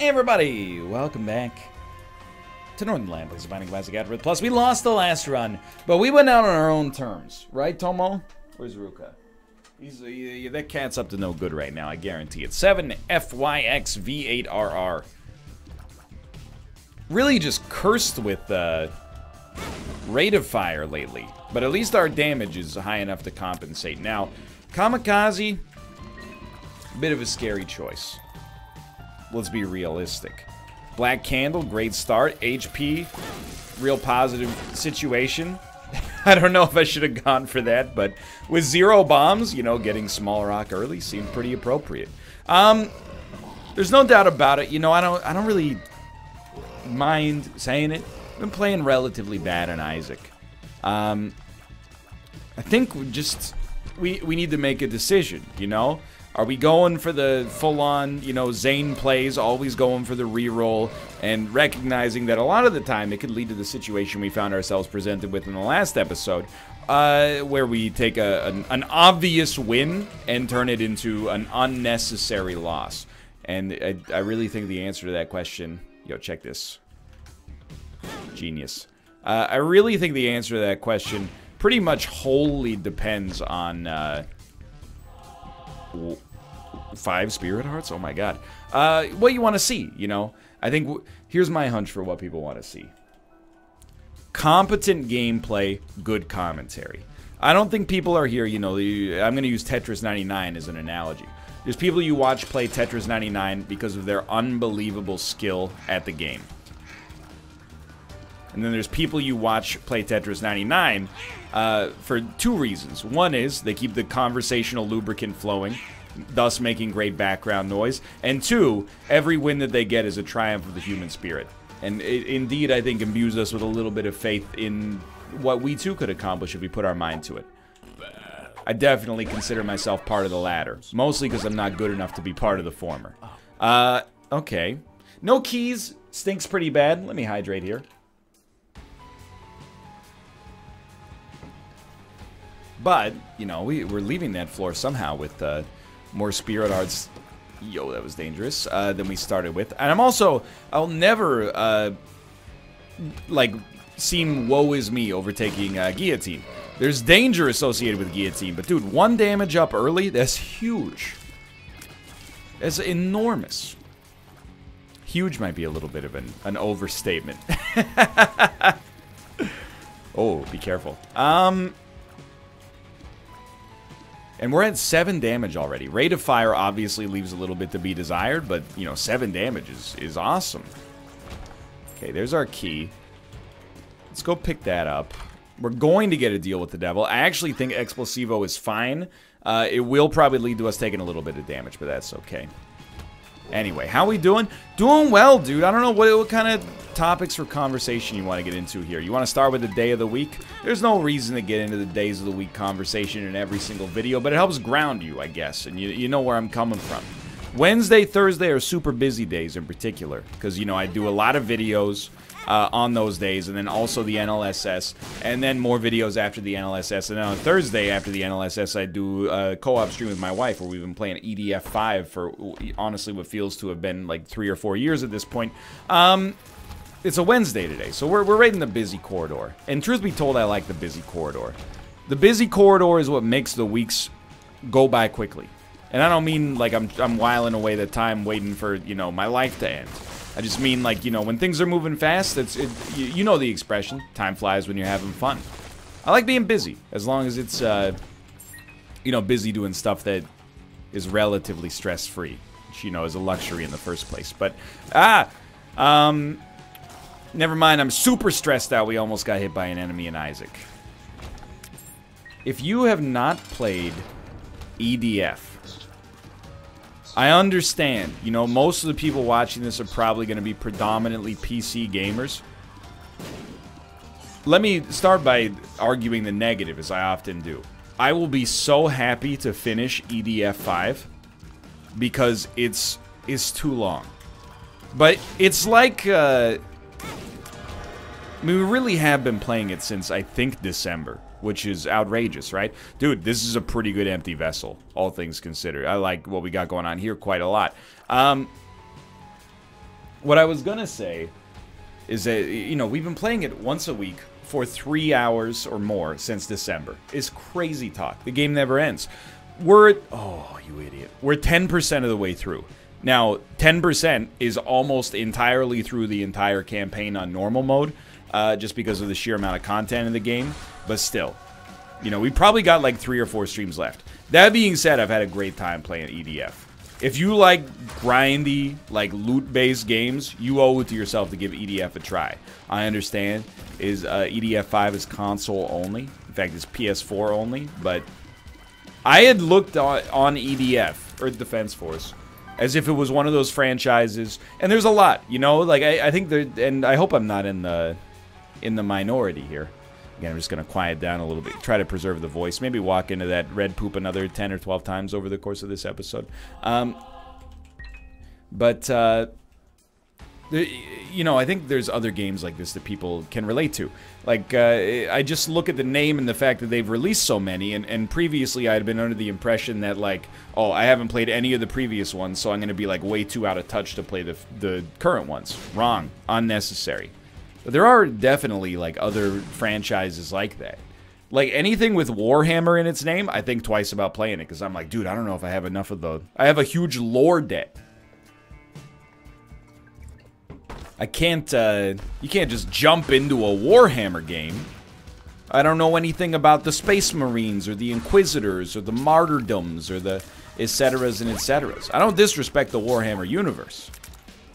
Hey everybody, welcome back to Northernlion, of Binding Classic Afterbirth Plus. We lost the last run, but we went out on our own terms, right, Tomo? Where's Ruka? He's uh, that cat's up to no good right now. I guarantee it. Seven FYX V8RR. Really just cursed with uh, rate of fire lately, but at least our damage is high enough to compensate. Now, Kamikaze, a bit of a scary choice let's be realistic. Black Candle, great start. HP, real positive situation. I don't know if I should have gone for that, but with zero bombs, you know, getting small rock early seemed pretty appropriate. Um, there's no doubt about it. You know, I don't, I don't really mind saying it. I've been playing relatively bad on Isaac. Um, I think we just we we need to make a decision. You know, are we going for the full-on, you know, Zane plays, always going for the re-roll, and recognizing that a lot of the time it could lead to the situation we found ourselves presented with in the last episode, uh, where we take a, an, an, obvious win and turn it into an unnecessary loss? And I, I really think the answer to that question, yo, check this. Genius. Uh, I really think the answer to that question pretty much wholly depends on... Uh, five spirit hearts. Oh my god. Uh, what you want to see, you know? I think here's my hunch for what people want to see. Competent gameplay, good commentary. I don't think people are here, you know, I'm going to use Tetris 99 as an analogy. There's people you watch play Tetris 99 because of their unbelievable skill at the game. And then there's people you watch play Tetris 99 uh, for two reasons. One is they keep the conversational lubricant flowing, thus making great background noise. And two, every win that they get is a triumph of the human spirit. And it, indeed, I think imbues us with a little bit of faith in what we too could accomplish if we put our mind to it. I definitely consider myself part of the latter, mostly because I'm not good enough to be part of the former. Uh, okay. No keys, stinks pretty bad. Let me hydrate here. But, you know, we, we're leaving that floor somehow with uh, more Spirit hearts. Yo, that was dangerous. Uh, than we started with. And I'm also, I'll never, uh, like, seem woe is me overtaking uh, Guillotine. There's danger associated with Guillotine, but dude, one damage up early, that's huge. That's enormous. Huge might be a little bit of an, an overstatement. oh, be careful. Um, and we're at 7 damage already. Rate of fire obviously leaves a little bit to be desired, but, you know, 7 damage is, is awesome. Okay, there's our key. Let's go pick that up. We're going to get a deal with the devil. I actually think Explosivo is fine. Uh, it will probably lead to us taking a little bit of damage, but that's okay. Anyway, how we doing? Doing well, dude. I don't know what, what kind of topics for conversation you want to get into here. You want to start with the day of the week? There's no reason to get into the days of the week conversation in every single video, but it helps ground you, I guess, and you, you know where I'm coming from. Wednesday, Thursday are super busy days in particular, because, you know, I do a lot of videos uh, on those days, and then also the NLSS, and then more videos after the NLSS. And then on Thursday after the NLSS, I do a co-op stream with my wife, where we've been playing EDF 5 for honestly what feels to have been like three or four years at this point. Um, it's a Wednesday today, so we're, we're right in the busy corridor. And truth be told, I like the busy corridor. The busy corridor is what makes the weeks go by quickly. And I don't mean like I'm, I'm whiling away the time waiting for, you know, my life to end. I just mean like, you know, when things are moving fast, it's, it, you, you know the expression, time flies when you're having fun. I like being busy, as long as it's, uh, you know, busy doing stuff that is relatively stress-free, which, you know, is a luxury in the first place. But, ah, um, never mind, I'm super stressed out we almost got hit by an enemy in Isaac. If you have not played EDF, I understand. You know, most of the people watching this are probably going to be predominantly PC gamers. Let me start by arguing the negative, as I often do. I will be so happy to finish EDF 5 because it's it's too long. But it's like uh, I mean, we really have been playing it since I think December which is outrageous, right? Dude, this is a pretty good empty vessel, all things considered. I like what we got going on here quite a lot. Um, what I was gonna say is that you know we've been playing it once a week for three hours or more since December. It's crazy talk. The game never ends. We're oh you idiot. We're ten percent of the way through. Now, 10% is almost entirely through the entire campaign on normal mode, uh, just because of the sheer amount of content in the game. But still, you know, we probably got like three or four streams left. That being said, I've had a great time playing EDF. If you like grindy, like loot-based games, you owe it to yourself to give EDF a try. I understand is uh, EDF 5 is console only. In fact, it's PS4 only. But I had looked on, on EDF, Earth Defense Force, as if it was one of those franchises. And there's a lot, you know. Like I, I think there, and I hope I'm not in the in the minority here. Again, I'm just going to quiet down a little bit, try to preserve the voice. Maybe walk into that red poop another 10 or 12 times over the course of this episode. Um, but, uh, you know, I think there's other games like this that people can relate to. Like, uh, I just look at the name and the fact that they've released so many, and, and previously I had been under the impression that, like, oh, I haven't played any of the previous ones, so I'm going to be, like, way too out of touch to play the, the current ones. Wrong. Unnecessary. But there are definitely like other franchises like that. Like anything with Warhammer in its name, I think twice about playing it because I'm like, dude, I don't know if I have enough of the. I have a huge lore debt. I can't. Uh, you can't just jump into a Warhammer game. I don't know anything about the Space Marines or the Inquisitors or the Martyrdoms or the etceteras and etceteras. I don't disrespect the Warhammer universe.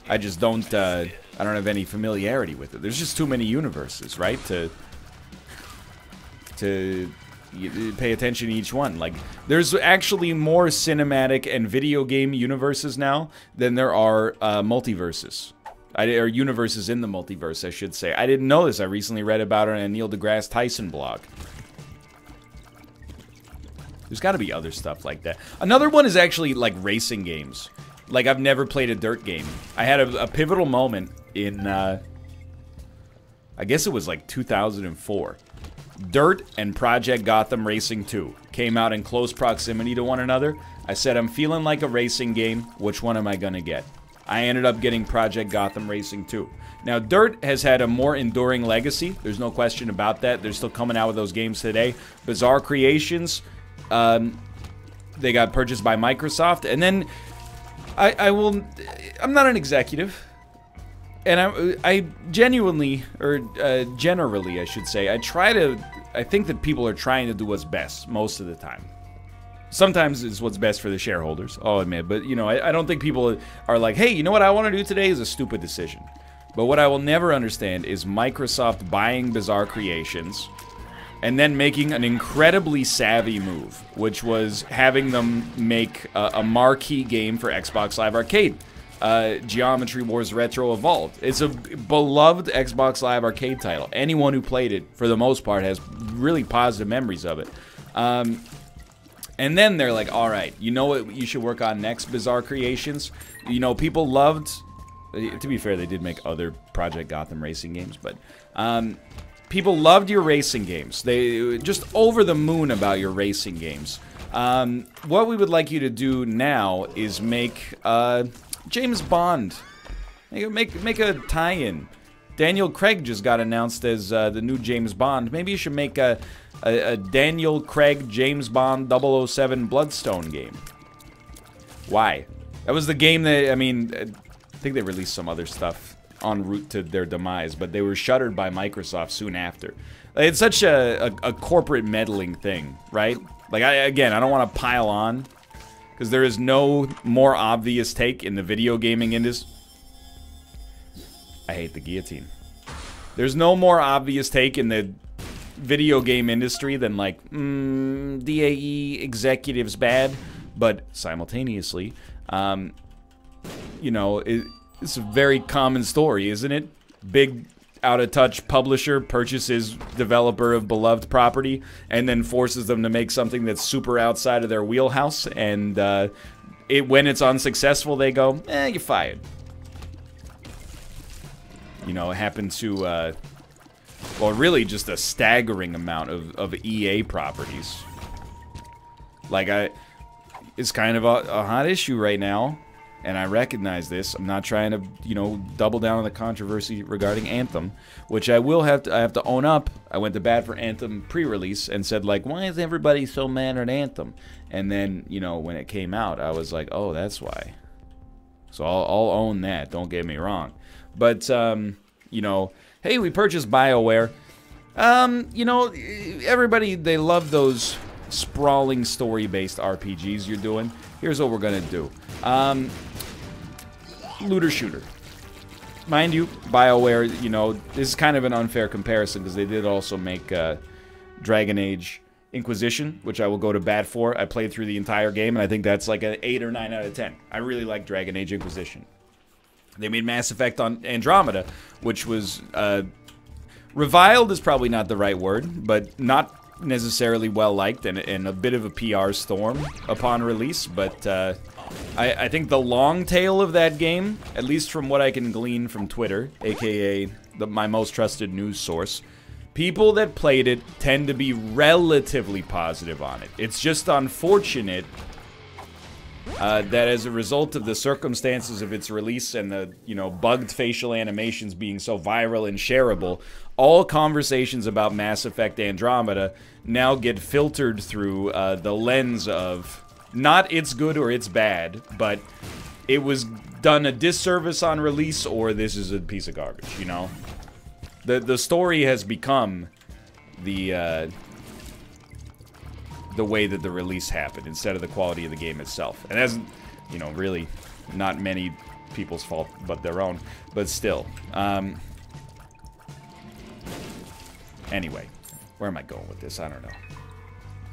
I just don't. Uh, I don't have any familiarity with it. There's just too many universes, right? To to pay attention to each one. Like, there's actually more cinematic and video game universes now than there are uh, multiverses. I, or universes in the multiverse, I should say. I didn't know this. I recently read about it on a Neil deGrasse Tyson blog. There's got to be other stuff like that. Another one is actually like racing games. Like I've never played a dirt game. I had a, a pivotal moment in, uh, I guess it was like 2004. Dirt and Project Gotham Racing 2 came out in close proximity to one another. I said, I'm feeling like a racing game. Which one am I going to get? I ended up getting Project Gotham Racing 2. Now, Dirt has had a more enduring legacy. There's no question about that. They're still coming out with those games today. Bizarre Creations, um, they got purchased by Microsoft. And then I, I will. I'm not an executive and I, I genuinely, or uh, generally, I should say, I try to. I think that people are trying to do what's best most of the time. Sometimes it's what's best for the shareholders. I'll admit, but you know, I, I don't think people are like, "Hey, you know what I want to do today is a stupid decision." But what I will never understand is Microsoft buying Bizarre Creations and then making an incredibly savvy move, which was having them make a, a marquee game for Xbox Live Arcade uh, Geometry Wars Retro Evolved. It's a beloved Xbox Live arcade title. Anyone who played it, for the most part, has really positive memories of it. Um, and then they're like, all right, you know what you should work on next, Bizarre Creations? You know, people loved, to be fair, they did make other Project Gotham racing games, but um, people loved your racing games. They just over the moon about your racing games. Um, what we would like you to do now is make... Uh, James Bond. Make, make, a tie-in. Daniel Craig just got announced as uh, the new James Bond. Maybe you should make a, a, a Daniel Craig James Bond 007 Bloodstone game. Why? That was the game that, I mean, I think they released some other stuff en route to their demise, but they were shuttered by Microsoft soon after. It's such a, a, a corporate meddling thing, right? Like, I, again, I don't want to pile on because there is no more obvious take in the video gaming industry. I hate the guillotine. There's no more obvious take in the video game industry than like, mm, DAE executives bad, but simultaneously, um, you know, it, it's a very common story, isn't it? Big out of touch publisher purchases developer of beloved property and then forces them to make something that's super outside of their wheelhouse. And uh, it when it's unsuccessful they go eh you're fired. You know it happened to uh, well really just a staggering amount of, of EA properties. Like I it's kind of a, a hot issue right now and I recognize this. I'm not trying to, you know, double down on the controversy regarding Anthem, which I will have to I have to own up. I went to bat for Anthem pre-release and said like, "Why is everybody so mad at Anthem?" And then, you know, when it came out, I was like, "Oh, that's why." So I'll, I'll own that. Don't get me wrong. But um, you know, hey, we purchased BioWare. Um, you know, everybody they love those sprawling story-based RPGs you're doing. Here's what we're gonna do. Um, looter shooter. Mind you, BioWare, you know, this is kind of an unfair comparison because they did also make uh, Dragon Age Inquisition, which I will go to bat for. I played through the entire game, and I think that's like an 8 or 9 out of 10. I really like Dragon Age Inquisition. They made Mass Effect on Andromeda, which was uh, reviled is probably not the right word, but not necessarily well liked and, and a bit of a PR storm upon release. But uh, I, I think the long tail of that game, at least from what I can glean from Twitter, aka the, my most trusted news source, people that played it tend to be relatively positive on it. It's just unfortunate uh, that as a result of the circumstances of its release and the you know bugged facial animations being so viral and shareable, all conversations about Mass Effect Andromeda now get filtered through uh, the lens of not it's good or it's bad, but it was done a disservice on release or this is a piece of garbage. You know, the the story has become the uh, the way that the release happened instead of the quality of the game itself. And that's, you know, really not many people's fault but their own. But still. Um, anyway, where am I going with this? I don't know.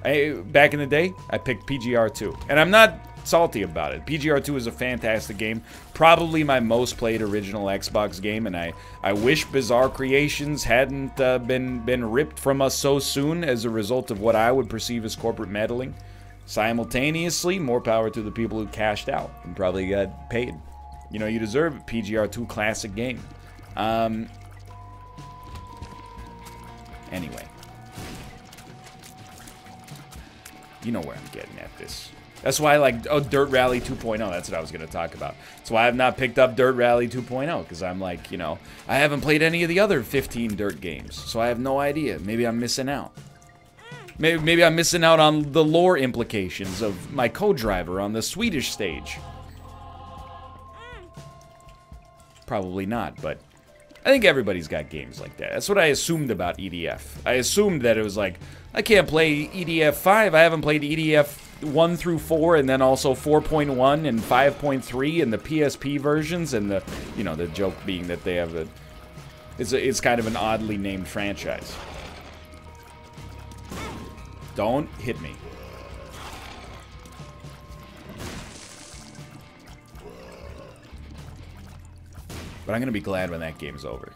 I, back in the day, I picked PGR2. And I'm not salty about it. PGR2 is a fantastic game. Probably my most played original Xbox game, and I, I wish Bizarre Creations hadn't uh, been, been ripped from us so soon as a result of what I would perceive as corporate meddling. Simultaneously, more power to the people who cashed out and probably got paid. You know, you deserve it. PGR2 classic game. Um, anyway. You know where I'm getting at this. That's why I like oh, Dirt Rally 2.0. That's what I was going to talk about. That's why I've not picked up Dirt Rally 2.0 because I'm like, you know, I haven't played any of the other 15 Dirt games, so I have no idea. Maybe I'm missing out. Maybe, maybe I'm missing out on the lore implications of my co-driver on the Swedish stage. Probably not, but I think everybody's got games like that. That's what I assumed about EDF. I assumed that it was like, I can't play EDF 5. I haven't played EDF 1 through 4 and then also 4.1 and 5.3 and the PSP versions and the you know the joke being that they have a it's a, it's kind of an oddly named franchise. Don't hit me. But I'm going to be glad when that game's over.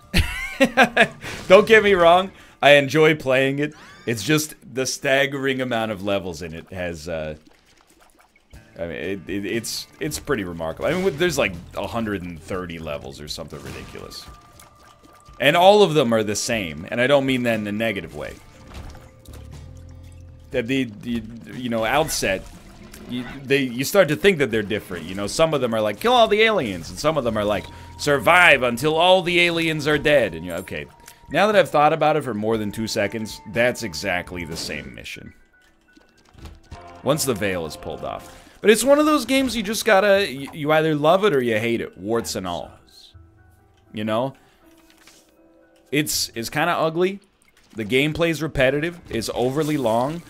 Don't get me wrong, I enjoy playing it. It's just the staggering amount of levels in it has. Uh, I mean, it, it, it's it's pretty remarkable. I mean, there's like 130 levels or something ridiculous, and all of them are the same. And I don't mean that in a negative way. That the, the you know outset, you, they you start to think that they're different. You know, some of them are like kill all the aliens, and some of them are like survive until all the aliens are dead. And you're okay. Now that I've thought about it for more than two seconds, that's exactly the same mission. Once the veil is pulled off. But it's one of those games you just gotta, you either love it or you hate it, warts and all. You know? It's, it's kind of ugly. The gameplay is repetitive. It's overly long.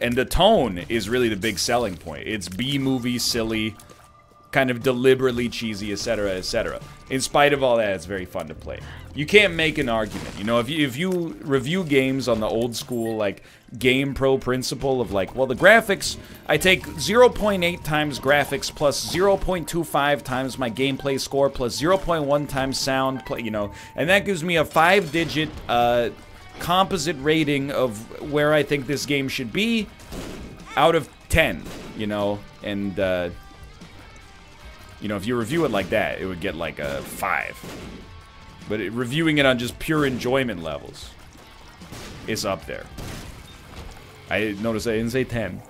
And the tone is really the big selling point. It's B-movie, silly, kind of deliberately cheesy, etc., etc. In spite of all that, it's very fun to play. You can't make an argument. You know, if you, if you review games on the old school, like, Game Pro principle of, like, well, the graphics, I take 0.8 times graphics plus 0.25 times my gameplay score plus 0.1 times sound, play, you know, and that gives me a five-digit, uh, composite rating of where I think this game should be out of 10, you know, and, uh, you know, if you review it like that, it would get like a 5. But it, reviewing it on just pure enjoyment levels, it's up there. I noticed I didn't say 10.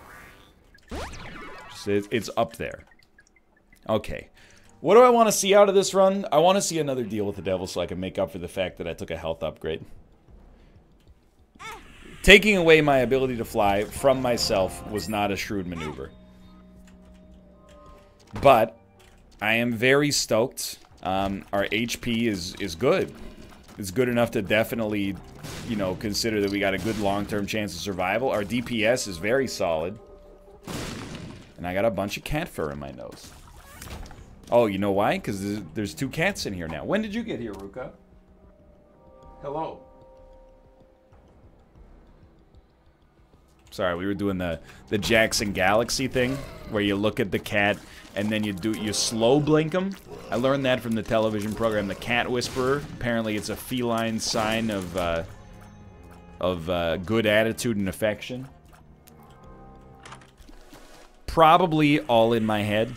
Just, it's up there. Okay. What do I want to see out of this run? I want to see another deal with the devil so I can make up for the fact that I took a health upgrade. Taking away my ability to fly from myself was not a shrewd maneuver. But I am very stoked. Um, our HP is, is good. It's good enough to definitely, you know, consider that we got a good long-term chance of survival. Our DPS is very solid. And I got a bunch of cat fur in my nose. Oh, you know why? Because there's two cats in here now. When did you get here, Ruka? Hello. Sorry, we were doing the the Jackson Galaxy thing, where you look at the cat and then you do you slow blink them. I learned that from the television program, The Cat Whisperer. Apparently, it's a feline sign of uh, of uh, good attitude and affection. Probably all in my head,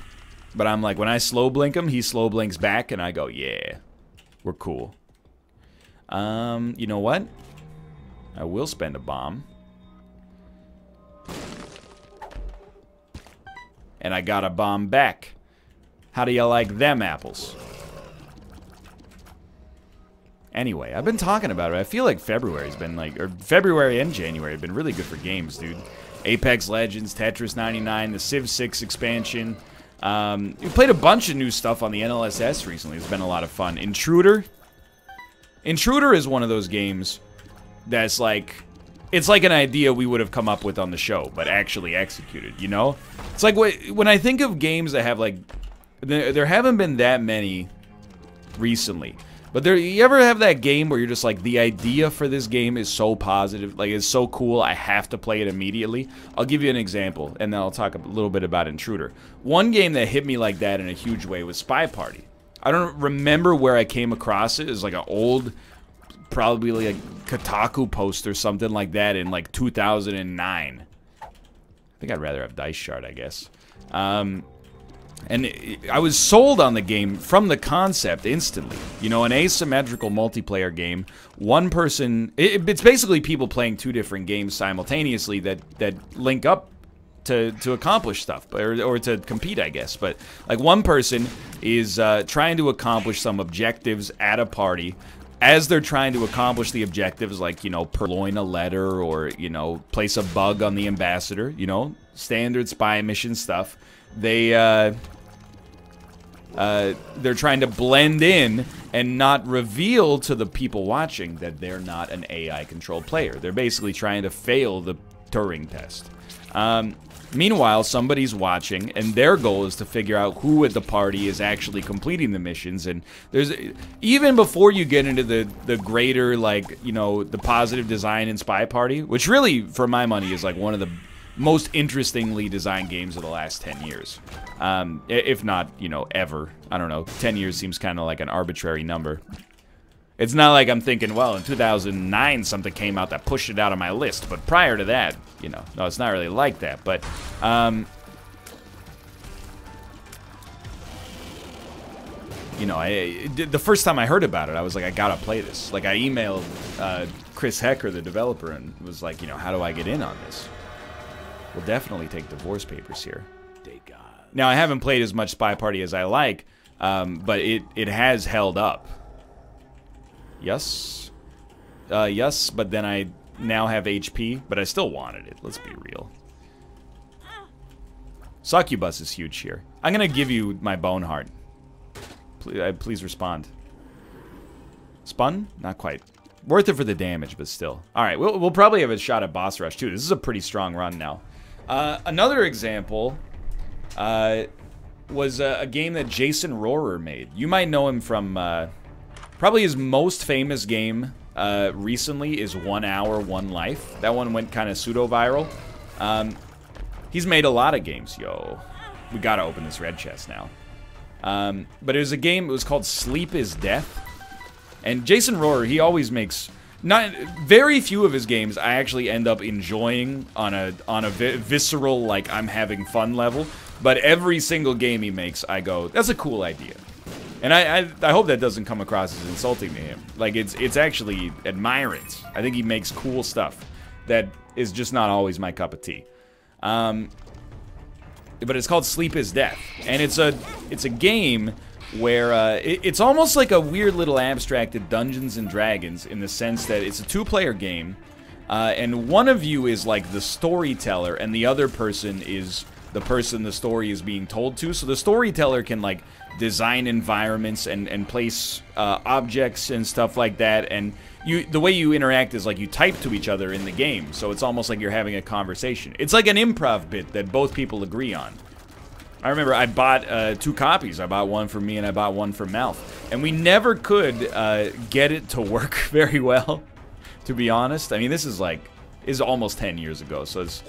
but I'm like, when I slow blink him, he slow blinks back, and I go, yeah, we're cool. Um, you know what? I will spend a bomb. And I got a bomb back. How do you like them apples? Anyway, I've been talking about it. I feel like February's been like, or February and January have been really good for games, dude. Apex Legends, Tetris 99, the Civ 6 expansion. Um, we played a bunch of new stuff on the NLSS recently. It's been a lot of fun. Intruder. Intruder is one of those games that's like it's like an idea we would have come up with on the show, but actually executed, you know? It's like when I think of games that have like, there haven't been that many recently. But there, you ever have that game where you're just like, the idea for this game is so positive, like it's so cool, I have to play it immediately? I'll give you an example, and then I'll talk a little bit about Intruder. One game that hit me like that in a huge way was Spy Party. I don't remember where I came across it. It's like an old probably like a Kotaku post or something like that in like 2009. I think I'd rather have Dice Shard, I guess. Um, and I was sold on the game from the concept instantly. You know, an asymmetrical multiplayer game. One person, it, it's basically people playing two different games simultaneously that that link up to to accomplish stuff, or or to compete, I guess. But like one person is uh, trying to accomplish some objectives at a party as they're trying to accomplish the objectives, like, you know, purloin a letter or, you know, place a bug on the ambassador, you know, standard spy mission stuff, they, uh, uh, they're trying to blend in and not reveal to the people watching that they're not an AI-controlled player. They're basically trying to fail the Turing test. Um, Meanwhile, somebody's watching, and their goal is to figure out who at the party is actually completing the missions. And there's even before you get into the the greater like you know the positive design in Spy Party, which really, for my money, is like one of the most interestingly designed games of the last 10 years. Um, if not, you know, ever. I don't know. 10 years seems kind of like an arbitrary number. It's not like I'm thinking, well, in 2009 something came out that pushed it out of my list, but prior to that, you know, no, it's not really like that. But, um, you know, I, the first time I heard about it, I was like, I gotta play this. Like, I emailed uh, Chris Hecker, the developer, and was like, you know, how do I get in on this? We'll definitely take divorce papers here. Now, I haven't played as much Spy Party as I like, um, but it, it has held up. Yes. Uh, yes, but then I now have HP, but I still wanted it. Let's be real. Succubus is huge here. I'm gonna give you my bone heart. Please, uh, please respond. Spun? Not quite. Worth it for the damage, but still. Alright, we'll, we'll probably have a shot at boss rush, too. This is a pretty strong run now. Uh, another example uh, was a, a, game that Jason Rohrer made. You might know him from uh, Probably his most famous game uh, recently is One Hour, One Life. That one went kind of pseudo-viral. Um, he's made a lot of games, yo. We gotta open this red chest now. Um, but it was a game, it was called Sleep is Death. And Jason Rohrer, he always makes not very few of his games I actually end up enjoying on a on a vi visceral like I'm having fun level, but every single game he makes I go, that's a cool idea. And I, I, I, hope that doesn't come across as insulting to him. Like, it's, it's actually admiring. I think he makes cool stuff that is just not always my cup of tea. Um, but it's called Sleep is Death. And it's a, it's a game where uh, it, it's almost like a weird little abstracted Dungeons and Dragons in the sense that it's a two-player game, uh, and one of you is like the storyteller, and the other person is the person the story is being told to. So the storyteller can like design environments and and place uh, objects and stuff like that, and you the way you interact is like you type to each other in the game. So it's almost like you're having a conversation. It's like an improv bit that both people agree on. I remember I bought uh, two copies. I bought one for me and I bought one for Mouth. And we never could uh, get it to work very well, to be honest. I mean, this is like, is almost 10 years ago, so it's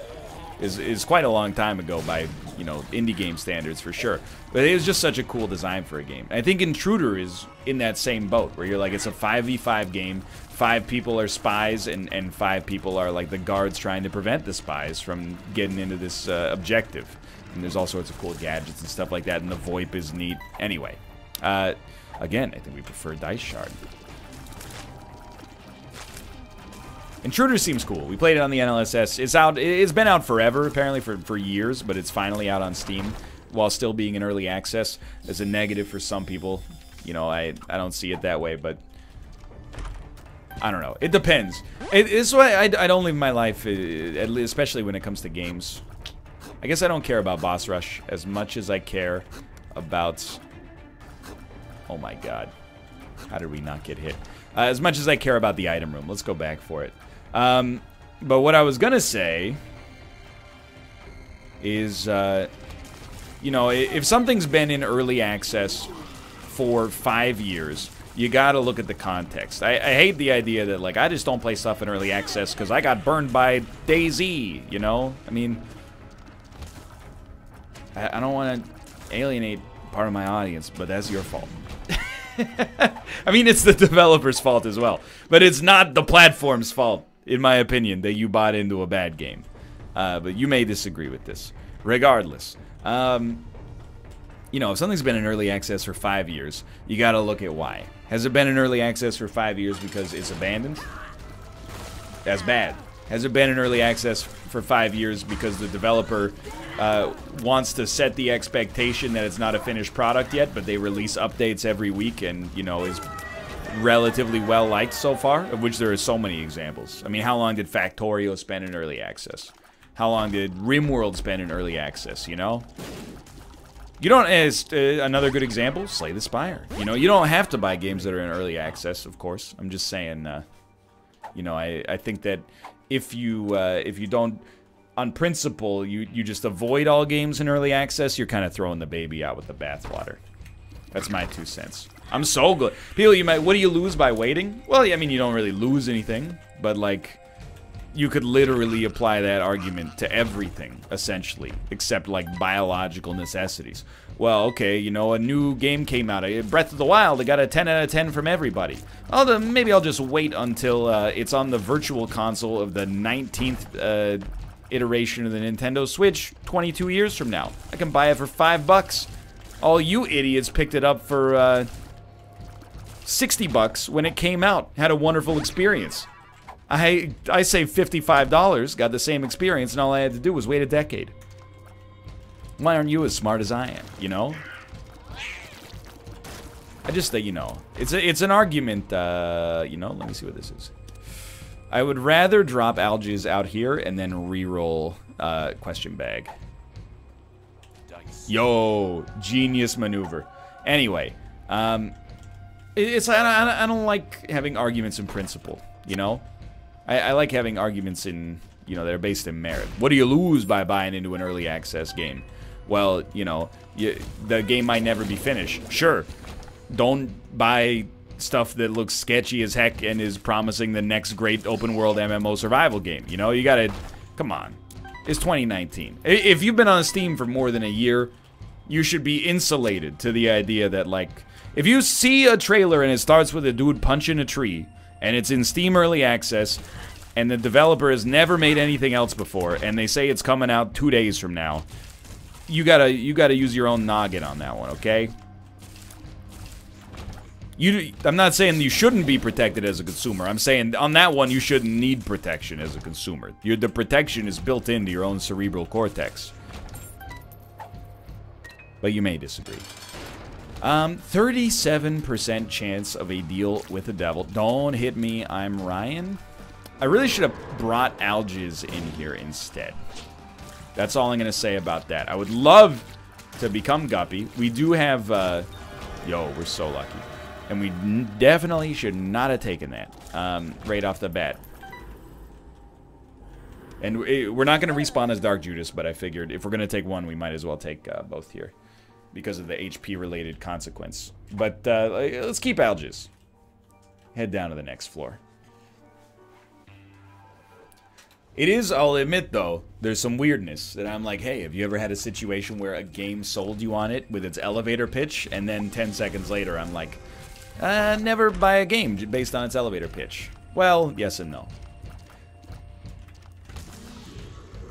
is, is quite a long time ago by, you know, indie game standards for sure. But it was just such a cool design for a game. I think Intruder is in that same boat, where you're like, it's a 5v5 game, five people are spies, and, and five people are like the guards trying to prevent the spies from getting into this uh, objective. And there's all sorts of cool gadgets and stuff like that, and the VoIP is neat. Anyway, uh, again, I think we prefer Dice Shard. Intruder seems cool. We played it on the NLSS. It's out. It's been out forever, apparently for for years, but it's finally out on Steam, while still being in early access. As a negative for some people, you know, I I don't see it that way, but I don't know. It depends. It, it's why I, I don't live my life, uh, especially when it comes to games. I guess I don't care about boss rush as much as I care about. Oh my god, how did we not get hit? Uh, as much as I care about the item room. Let's go back for it. Um, but what I was gonna say is, uh, you know, if something's been in early access for five years, you gotta look at the context. I, I hate the idea that, like, I just don't play stuff in early access because I got burned by DayZ, you know? I mean, I, I don't want to alienate part of my audience, but that's your fault. I mean, it's the developer's fault as well, but it's not the platform's fault in my opinion, that you bought into a bad game. Uh, but you may disagree with this. Regardless, um, you know, if something's been in early access for five years, you got to look at why. Has it been in early access for five years because it's abandoned? That's bad. Has it been in early access for five years because the developer uh, wants to set the expectation that it's not a finished product yet, but they release updates every week and, you know, is relatively well liked so far, of which there are so many examples. I mean, how long did Factorio spend in early access? How long did RimWorld spend in early access, you know? You don't, as uh, another good example, Slay the Spire. You know, you don't have to buy games that are in early access, of course. I'm just saying, uh, you know, I, I think that if you, uh, if you don't, on principle, you, you just avoid all games in early access, you're kind of throwing the baby out with the bathwater. That's my two cents. I'm so good. People, you might, what do you lose by waiting? Well, I mean, you don't really lose anything, but like, you could literally apply that argument to everything, essentially, except like biological necessities. Well, okay, you know, a new game came out, Breath of the Wild, it got a 10 out of 10 from everybody. Well, maybe I'll just wait until uh, it's on the virtual console of the 19th uh, iteration of the Nintendo Switch 22 years from now. I can buy it for five bucks. All you idiots picked it up for, uh, 60 bucks when it came out. Had a wonderful experience. I I saved $55, got the same experience, and all I had to do was wait a decade. Why aren't you as smart as I am, you know? I just think, you know, it's a, it's an argument, uh, you know, let me see what this is. I would rather drop Algiz out here and then re-roll uh, question bag. Yo, genius maneuver. Anyway, um, it's I don't, I don't like having arguments in principle. You know, I, I like having arguments in you know that are based in merit. What do you lose by buying into an early access game? Well, you know, you, the game might never be finished. Sure, don't buy stuff that looks sketchy as heck and is promising the next great open world MMO survival game. You know, you gotta, come on. It's 2019. If you've been on Steam for more than a year, you should be insulated to the idea that, like, if you see a trailer and it starts with a dude punching a tree, and it's in Steam Early Access, and the developer has never made anything else before, and they say it's coming out two days from now, you gotta you gotta use your own noggin on that one, okay? You, I'm not saying you shouldn't be protected as a consumer. I'm saying on that one you shouldn't need protection as a consumer. Your, the protection is built into your own cerebral cortex. But you may disagree. Um, 37% chance of a deal with the devil. Don't hit me, I'm Ryan. I really should have brought Algiz in here instead. That's all I'm going to say about that. I would love to become Guppy. We do have, uh, yo, we're so lucky. And we definitely should not have taken that um, right off the bat. And we're not going to respawn as Dark Judas, but I figured if we're going to take one, we might as well take uh, both here. Because of the HP-related consequence. But uh, let's keep Algiz. Head down to the next floor. It is, I'll admit though, there's some weirdness that I'm like, hey, have you ever had a situation where a game sold you on it with its elevator pitch, and then 10 seconds later I'm like, uh, never buy a game based on its elevator pitch? Well, yes and no.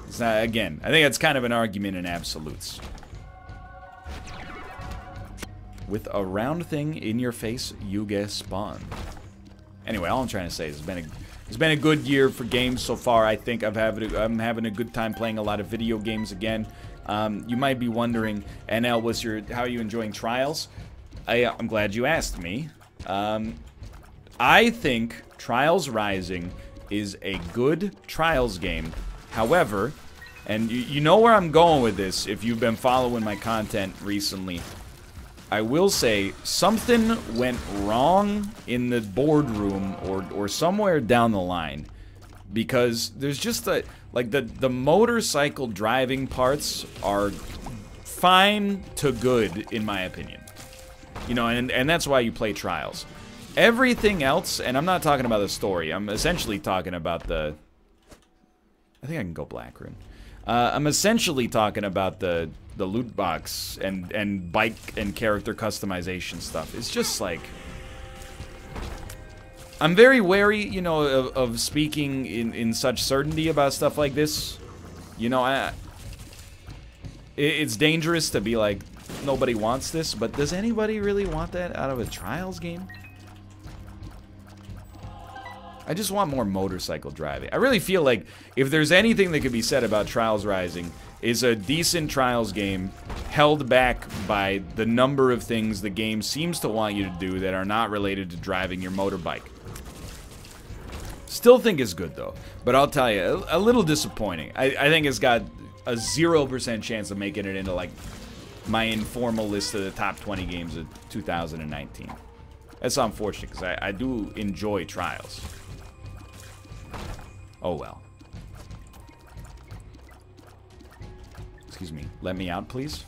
It's not, again, I think it's kind of an argument in absolutes. With a round thing in your face, you get spawned. Anyway, all I'm trying to say is it's been a it's been a good year for games so far. I think I'm having a good time playing a lot of video games again. Um, you might be wondering, NL, what's your how are you enjoying Trials? I, I'm glad you asked me. Um, I think Trials Rising is a good Trials game. However, and you, you know where I'm going with this if you've been following my content recently. I will say something went wrong in the boardroom or or somewhere down the line because there's just a like the the motorcycle driving parts are fine to good in my opinion. You know, and and that's why you play trials. Everything else, and I'm not talking about the story. I'm essentially talking about the I think I can go black rune. Uh, I'm essentially talking about the the loot box and and bike and character customization stuff. It's just like I'm very wary, you know, of, of speaking in in such certainty about stuff like this. You know, I it's dangerous to be like nobody wants this, but does anybody really want that out of a Trials game? I just want more motorcycle driving. I really feel like if there's anything that could be said about Trials Rising, is a decent Trials game held back by the number of things the game seems to want you to do that are not related to driving your motorbike. Still think it's good though, but I'll tell you, a, a little disappointing. I, I think it's got a 0% chance of making it into like my informal list of the top 20 games of 2019. That's unfortunate because I, I do enjoy Trials. Oh well. Excuse me. Let me out, please.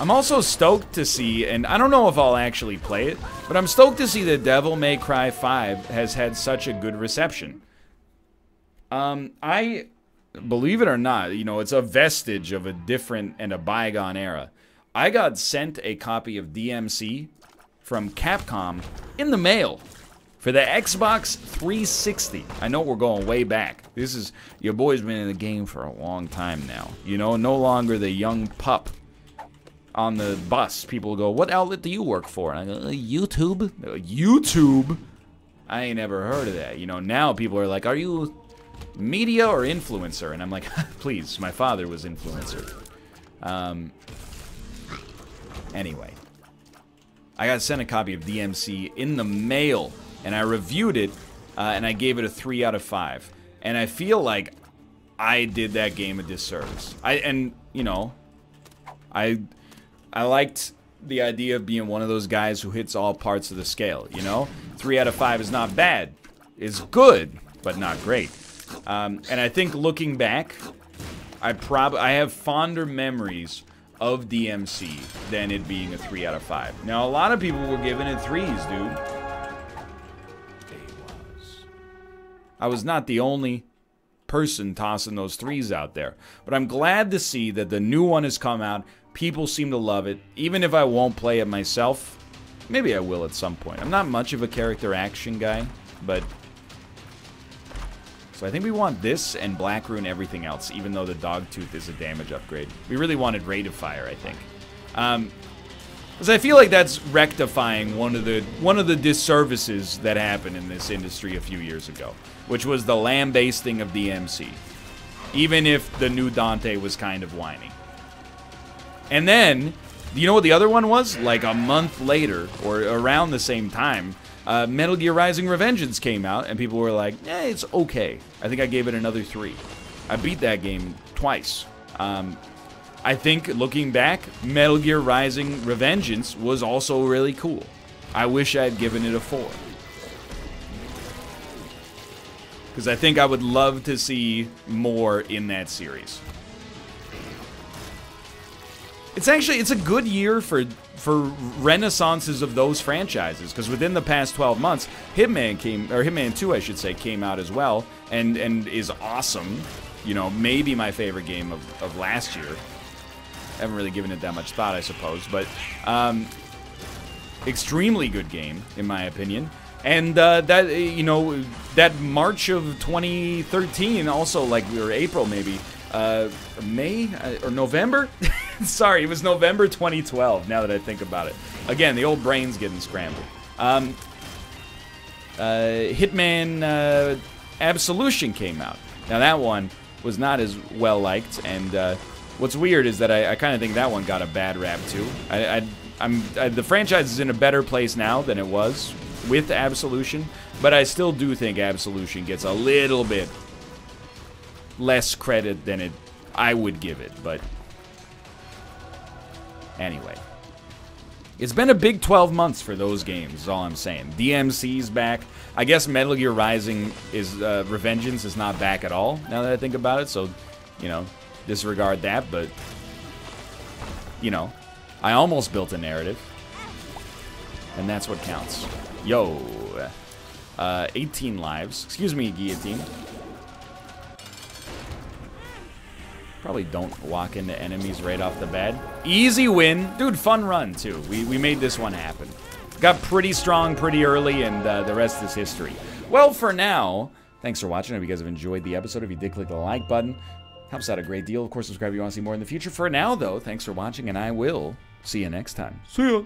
I'm also stoked to see, and I don't know if I'll actually play it, but I'm stoked to see that Devil May Cry 5 has had such a good reception. Um, I, believe it or not, you know, it's a vestige of a different and a bygone era. I got sent a copy of DMC from Capcom in the mail for the Xbox 360. I know we're going way back. This is, your boy's been in the game for a long time now. You know, no longer the young pup on the bus. People go, what outlet do you work for? And I go, uh, YouTube? YouTube? I ain't never heard of that. You know, now people are like, are you media or influencer? And I'm like, please, my father was influencer. Um, anyway. I got sent a copy of DMC in the mail and I reviewed it, uh, and I gave it a three out of five. And I feel like I did that game a disservice. I and you know, I I liked the idea of being one of those guys who hits all parts of the scale. You know, three out of five is not bad. It's good, but not great. Um, and I think looking back, I prob I have fonder memories of DMC than it being a 3 out of 5. Now, a lot of people were giving it 3s, dude. I was not the only person tossing those threes out there. But I'm glad to see that the new one has come out. People seem to love it. Even if I won't play it myself, maybe I will at some point. I'm not much of a character action guy, but... So I think we want this and Black Rune everything else, even though the Dogtooth is a damage upgrade. We really wanted Rate of Fire, I think. Um, because I feel like that's rectifying one of the one of the disservices that happened in this industry a few years ago, which was the lambasting of DMC. even if the new Dante was kind of whiny. And then, you know what the other one was? Like a month later, or around the same time, uh, Metal Gear Rising Revengeance came out, and people were like, eh, it's okay. I think I gave it another three. I beat that game twice. Um, I think, looking back, Metal Gear Rising Revengeance was also really cool. I wish I had given it a four. Because I think I would love to see more in that series. It's actually, it's a good year for for renaissances of those franchises because within the past 12 months hitman came or hitman 2 i should say came out as well and and is awesome you know maybe my favorite game of, of last year I haven't really given it that much thought i suppose but um, extremely good game in my opinion and uh, that you know that march of 2013 also like we were april maybe uh, May uh, or November. Sorry, it was November 2012. Now that I think about it, again, the old brain's getting scrambled. Um, uh, Hitman uh, Absolution came out. Now that one was not as well liked, and uh, what's weird is that I, I kind of think that one got a bad rap too. I, I, I'm I, the franchise is in a better place now than it was with Absolution, but I still do think Absolution gets a little bit less credit than it I would give it, but anyway. It's been a big 12 months for those games, is all I'm saying. DMC's back. I guess Metal Gear Rising is, uh, Revengeance is not back at all, now that I think about it, so, you know, disregard that, but, you know, I almost built a narrative, and that's what counts. Yo, uh, 18 lives. Excuse me, Guillotine. Probably don't walk into enemies right off the bat. Easy win. Dude, fun run, too. We, we made this one happen. Got pretty strong pretty early, and uh, the rest is history. Well, for now, thanks for watching. I hope you guys have enjoyed the episode. If you did, click the like button. Helps out a great deal. Of course, subscribe if you want to see more in the future. For now, though, thanks for watching, and I will see you next time. See ya.